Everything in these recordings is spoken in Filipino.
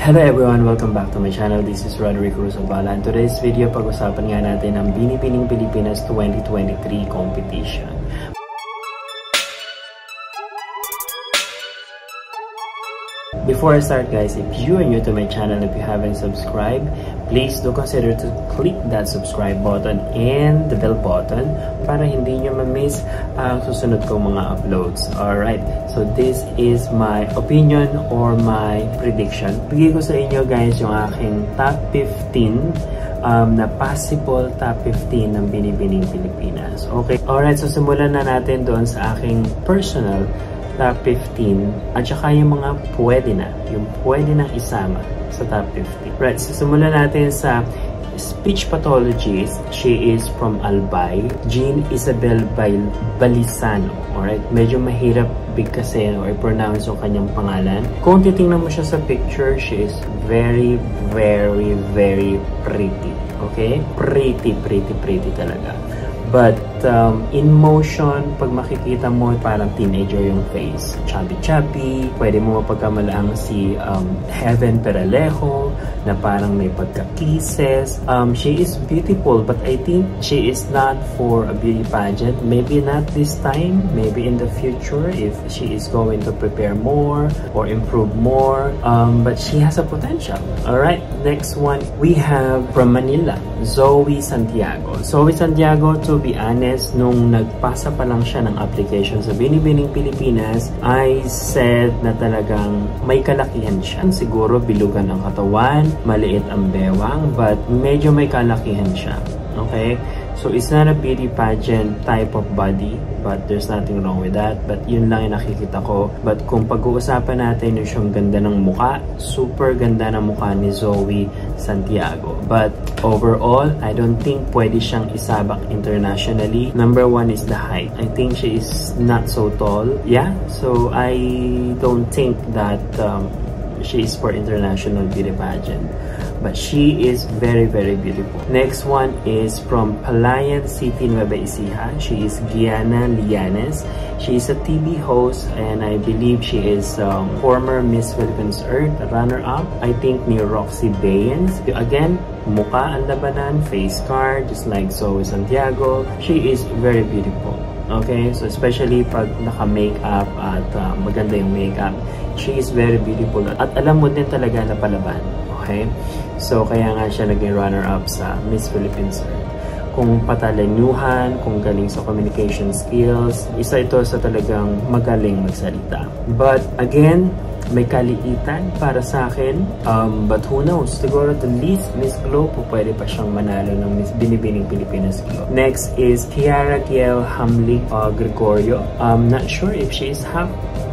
Hello everyone! Welcome back to my channel. This is Roderick Rusabala and today's video pag-usapan nga natin ang Binibining Pilipinas 2023 competition. Before I start guys, if you are new to my channel, if you haven't subscribed, please do consider to click that subscribe button and the bell button para hindi nyo ma-miss ang susunod kong mga uploads. Alright, so this is my opinion or my prediction. Bigay ko sa inyo guys yung aking top 15 um, na possible top 15 ng Binibining Pilipinas. Okay, alright, so simulan na natin doon sa aking personal top 15 at saka yung mga pwede na, yung pwede nang isama sa top 15. Right, so simulan natin sa speech pathologist. She is from Albay. Jean Isabel Bal Balisano. Alright, medyo mahirap big kasi or pronounce yung kanyang pangalan. Kung titingnan mo siya sa picture, she is very, very, very pretty. Okay? Pretty, pretty, pretty talaga. But um, in motion, pag makikita mo, parang teenager yung face. Chubby-chubby. Pwede mo mapagkamalaang si um, Heaven Peralejo na parang may pagka-kisses. Um, she is beautiful but I think she is not for a beauty pageant. Maybe not this time. Maybe in the future if she is going to prepare more or improve more. Um, but she has a potential. Alright, next one we have from Manila, Zoe Santiago. Zoe Santiago to be honest, nung nagpasa pa lang siya ng application sa Binibining Pilipinas, I said na talagang may kalakihan siya. Siguro bilugan ang katawan, maliit ang bewang, but medyo may kalakihan siya. Okay? So, it's not a beauty pageant type of body, but there's nothing wrong with that. But yun lang yung nakikita ko. But kung pag-uusapan natin yung siyang ganda ng muka, super ganda ng muka ni Zoe Santiago. But overall, I don't think pwede siyang isabak internationally. Number one is the height. I think she is not so tall. Yeah, so I don't think that um, she is for international beauty pageant. But she is very very beautiful. Next one is from Palayan City Nueva Ecija. She is Gianna Lianes. She is a TV host and I believe she is um, former Miss Philippines Earth runner-up. I think ni Roxy Bayens again muka ang labanan face card just like Zoe Santiago. She is very beautiful Okay? So, especially pag naka-makeup at uh, maganda yung makeup, she is very beautiful. At alam mo din talaga na palaban. Okay? So, kaya nga siya naging runner-up sa Miss Philippines. Kung patalanuhan, kung galing sa communication skills, isa ito sa talagang magaling magsalita. But, again, may kaliitan para sa akin. Um, but who knows? Siguro the least Miss Globe po pwede pa siyang manalo ng Miss Binibining Pilipinas Globe. Next is Kiara Kiel Hamlik uh, Gregorio. I'm not sure if she is half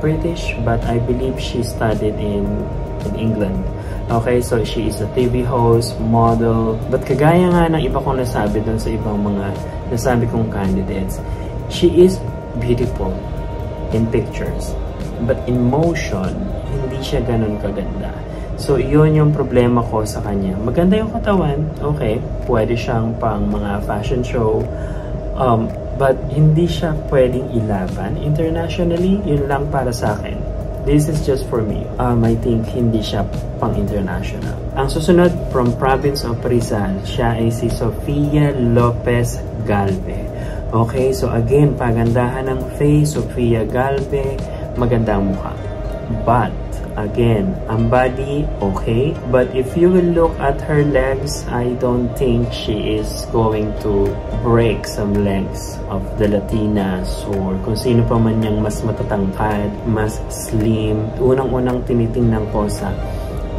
British, but I believe she studied in in England. Okay, so she is a TV host, model. But kagaya nga ng iba kong nasabi dun sa ibang mga nasabi kong candidates, she is beautiful in pictures. But in motion, hindi siya ganun kaganda. So, yun yung problema ko sa kanya. Maganda yung katawan, okay. Pwede siyang pang mga fashion show. Um, but hindi siya pwedeng ilaban internationally. Yun lang para sa akin. This is just for me. Um, I think hindi siya pang international. Ang susunod from province of Rizal, siya ay si Sofia Lopez Galve. Okay, so again, pagandahan ng face, Sofia Galve, maganda ang mukha. But, again, ang body, okay. But if you will look at her legs, I don't think she is going to break some legs of the Latinas or kung sino pa man niyang mas matatangkad, mas slim. Unang-unang tinitingnan ko sa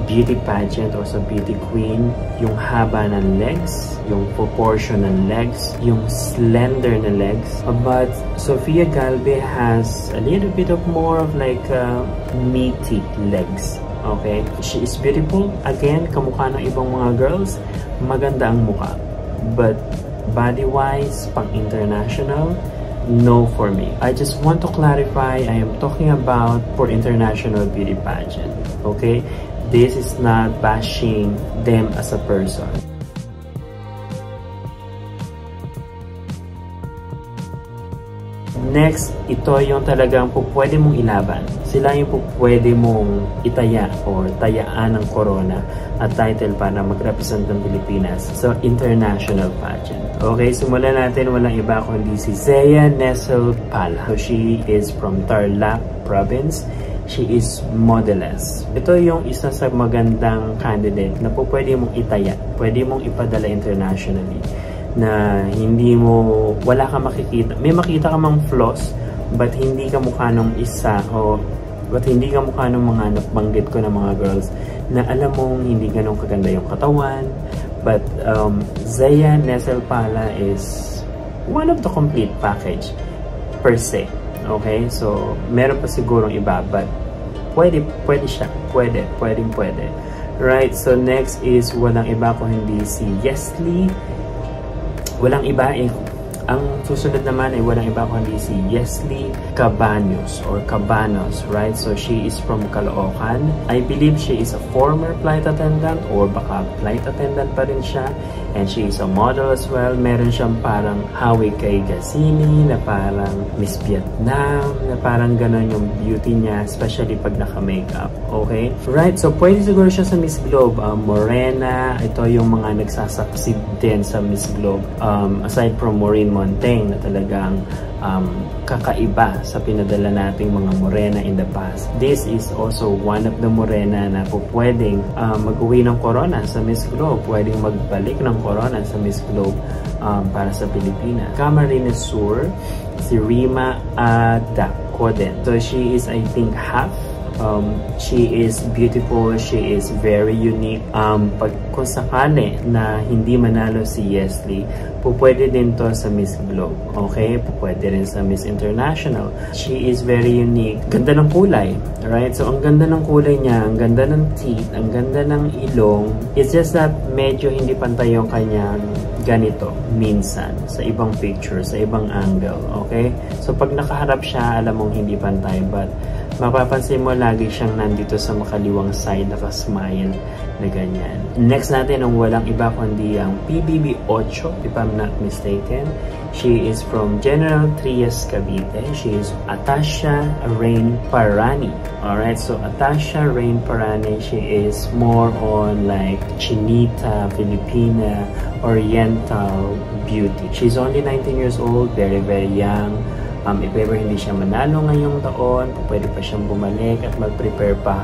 beauty pageant or sa beauty queen, yung haba ng legs, yung proportion ng legs, yung slender na legs. But Sofia Galve has a little bit of more of like uh, meaty legs. Okay? She is beautiful. Again, kamukha ng ibang mga girls, maganda ang mukha. But body-wise, pang-international, no for me. I just want to clarify, I am talking about for international beauty pageant. Okay? This is not bashing them as a person. Next, ito yung talagang po pwede mong ilaban. Sila yung po pwede mong itaya or tayaan ng corona at title para mag-represent ng Pilipinas sa international pageant. Okay, simulan natin walang iba kundi si Zea Nessel Pala. So she is from Tarlac province. She is modeless. Ito yung isa sa magandang candidate na po pwede mong itaya, pwede mong ipadala internationally na hindi mo, wala ka makikita. May makita ka mang flaws, but hindi ka mukha nung isa o but hindi ka mukha nung mga nabanggit ko ng mga girls na alam mong hindi ganun kaganda yung katawan. But um, Zaya Nesel Pala is one of the complete package per se. Okay? So, meron pa sigurong iba, but pwede, pwede siya. Pwede, pwedeng pwede. Right, so next is walang iba ko hindi si Yesli Walang iba eh. Ang susunod naman ay walang iba kundi si Yesli Cabanos or Cabanos, right? So she is from Caloocan. I believe she is a former flight attendant or baka flight attendant pa rin siya. And she is a model as well. Meron siyang parang hawi kay Gassini na parang Miss Vietnam na parang ganon yung beauty niya especially pag naka-makeup. Okay? Right, so pwede siguro siya sa Miss Globe. Um, Morena, ito yung mga nagsasucceed din sa Miss Globe. Um, aside from Maureen Montaigne na talagang um, kakaiba sa pinadala nating mga morena in the past. This is also one of the morena na po pwedeng um, mag-uwi ng corona sa Miss Globe, pwedeng magbalik ng corona sa Miss Globe um, para sa Pilipinas. Camarines Sur, si Rima Adacoden. So she is I think half Um, she is beautiful, she is very unique. Um, pag kung sakali na hindi manalo si Yesli, po pwede din to sa Miss Globe. Okay? Po pwede rin sa Miss International. She is very unique. Ganda ng kulay. Right? So, ang ganda ng kulay niya, ang ganda ng teeth, ang ganda ng ilong. It's just that medyo hindi pantay yung kanyang ganito minsan sa ibang picture, sa ibang angle. Okay? So, pag nakaharap siya, alam mong hindi pantay. But, mapapansin mo lagi siyang nandito sa makaliwang side naka-smile na ganyan. Next natin ang walang iba kundi ang PBB 8 if I'm not mistaken. She is from General Trias Cavite. She is Atasha Rain Parani. Alright, so Atasha Rain Parani, she is more on like Chinita, Filipina, Oriental beauty. She's only 19 years old, very very young Um, if ever hindi siya manalo ngayong taon, pwede pa siyang bumalik at mag-prepare pa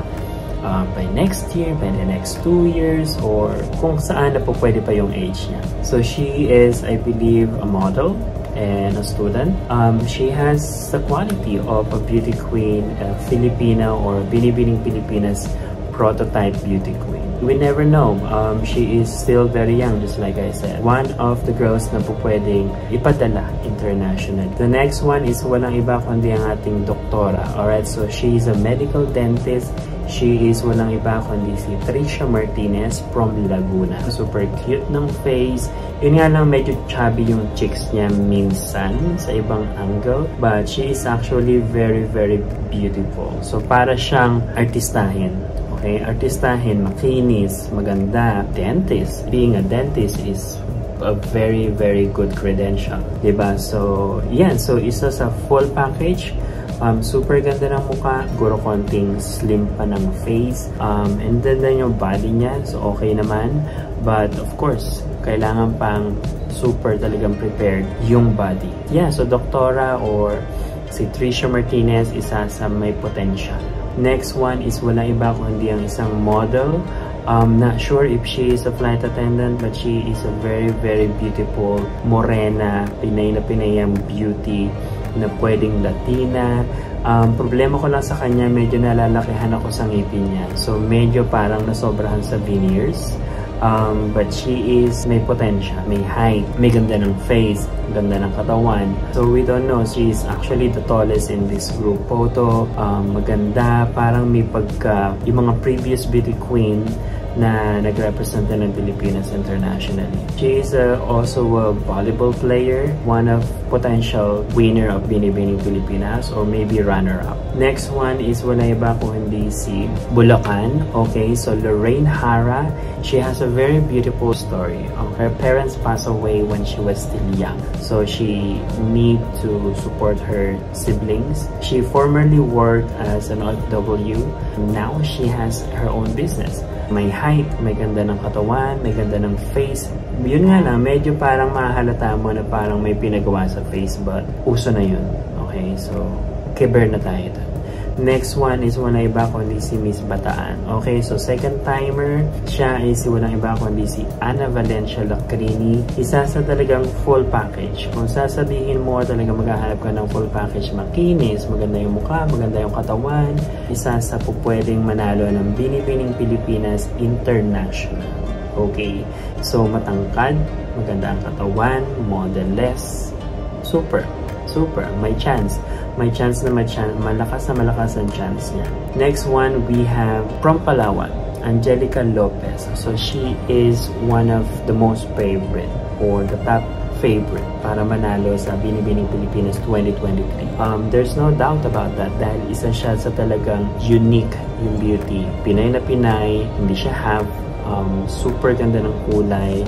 uh, by next year, by the next two years, or kung saan na po pwede pa yung age niya. So she is, I believe, a model and a student. Um, she has the quality of a beauty queen, a Filipino or Binibining Pilipinas prototype beauty queen. We never know. Um, she is still very young, just like I said. One of the girls na po pwedeng ipadala international. The next one is walang iba kundi ang ating doktora. Alright, so she is a medical dentist. She is walang iba kundi si Tricia Martinez from Laguna. Super cute ng face. Yun nga lang, medyo chubby yung cheeks niya minsan sa ibang angle. But she is actually very, very beautiful. So, para siyang artistahin. Okay, artistahin, makinis, maganda, dentist. Being a dentist is a very, very good credential. Diba? So, yan. So, isa sa full package. Um, super ganda ng mukha. Guro konting slim pa ng face. Um, and then, then yung body niya. So, okay naman. But, of course, kailangan pang super talagang prepared yung body. Yeah, so doktora or si Tricia Martinez, isa sa may potential. Next one is wala iba kundi ang isang model. I'm not sure if she is a flight attendant but she is a very very beautiful morena, Pinay na Pinayang beauty na pwedeng Latina. Um, problema ko lang sa kanya, medyo nalalakihan ako sa ngipin niya. So medyo parang nasobrahan sa veneers. Um, but she is, may potential, may height, may ganda ng face, ganda ng katawan. So we don't know, she is actually the tallest in this group photo. Um, maganda, parang may pagka, yung mga previous beauty queen na nag-represent ng Pilipinas internationally. She is uh, also a volleyball player, one of potential winner of Binibining Pilipinas or maybe runner-up. Next one is wala iba kung hindi si Bulacan. Okay, so Lorraine Hara, she has a very beautiful story. Um, her parents passed away when she was still young. So she need to support her siblings. She formerly worked as an OFW. Now she has her own business. May height, may ganda ng katawan, may ganda ng face. Yun nga lang, medyo parang mahalata mo na parang may pinagawa sa face but uso na yun. Okay, so kiber na tayo doon. Next one is walang iba kundi si Miss Bataan. Okay, so second timer, siya is walang iba kundi si Ana Valencia Lacrini. Isa sa talagang full package. Kung sasabihin mo talaga maghahanap ka ng full package, makinis, maganda yung mukha, maganda yung katawan, isa sa pupwedeng manalo ng Binibining Pilipinas International. Okay, so matangkad, maganda ang katawan, model-less, super, super, may chance may chance na may chance, malakas na malakas ang chance niya. Next one, we have from Palawan, Angelica Lopez. So she is one of the most favorite or the top favorite para manalo sa Binibining Pilipinas 2023. Um, there's no doubt about that dahil isa siya sa talagang unique yung beauty. Pinay na Pinay, hindi siya half, um, super ganda ng kulay.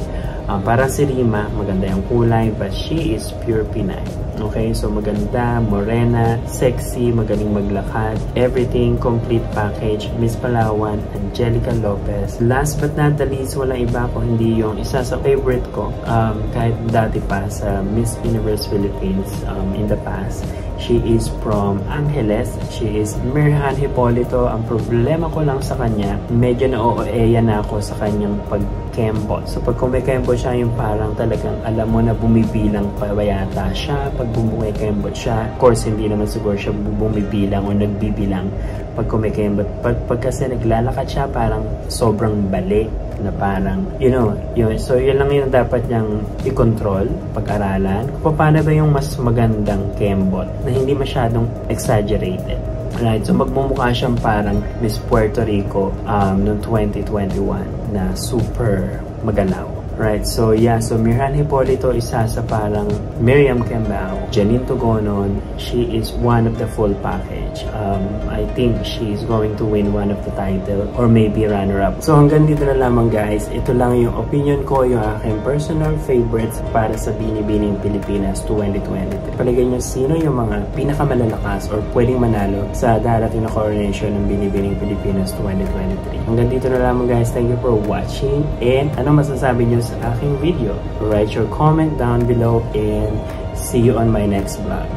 Um, para si Rima, maganda yung kulay, but she is pure Pinay. Okay, so maganda, morena, sexy, magaling maglakad, everything, complete package, Miss Palawan, Angelica Lopez. Last but not the least, wala iba ko, hindi yung isa sa favorite ko, um, kahit dati pa sa Miss Universe Philippines um, in the past. She is from Angeles. She is Mirhan Hipolito. Ang problema ko lang sa kanya, medyo na-OOEya na ako sa kanyang pag-kembot. So pag kumikembot siya, yung parang talagang alam mo na bumibilang pa yata siya. Pag bumikembot siya, of course, hindi naman siguro siya bumibilang o nagbibilang pag kumikembot. Pag, pag kasi naglalakad siya, parang sobrang balik na parang, you know, yun. So, yun lang yung dapat niyang i-control, pag-aralan. Paano ba yung mas magandang kembot na hindi masyadong exaggerated. Right, so magmumukha siyang parang Miss Puerto Rico um, noong 2021 na super magalaw. Right, so yeah, so Mirhan Hipolito isa sa parang Miriam Kembao, Janine Tugonon, she is one of the full package. Um, I think she is going to win one of the title or maybe runner-up. So hanggang dito na lamang guys, ito lang yung opinion ko, yung aking personal favorites para sa Binibining Pilipinas 2023. Palagay nyo sino yung mga pinakamalalakas or pwedeng manalo sa darating na coronation ng Binibining Pilipinas 2023. Hanggang dito na lamang guys, thank you for watching and ano masasabi nyo sa aking video. Write your comment down below and see you on my next vlog.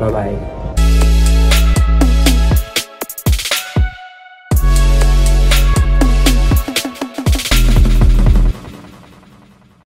Bye-bye!